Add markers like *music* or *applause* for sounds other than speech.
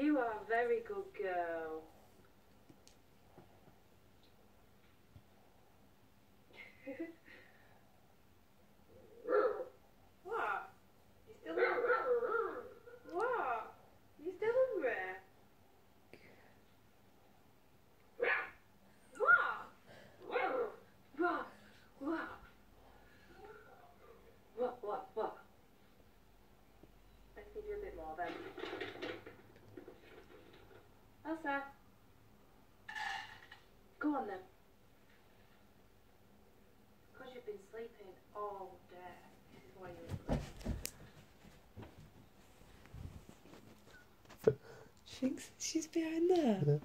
You are a very good girl. *laughs* what? You still? What? You still hungry? What? What? What? What? What? What? I a bit more. Elsa. Go on then. Because you've been sleeping all day. This is why you're asleep. Jinx, she's behind there. Yeah.